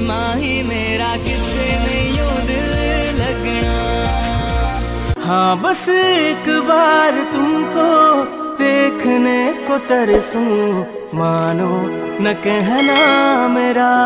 माही मेरा किसे नहीं दिल लगना। हाँ बस एक बार तुमको देखने को तरसूं। मानो न कहना मेरा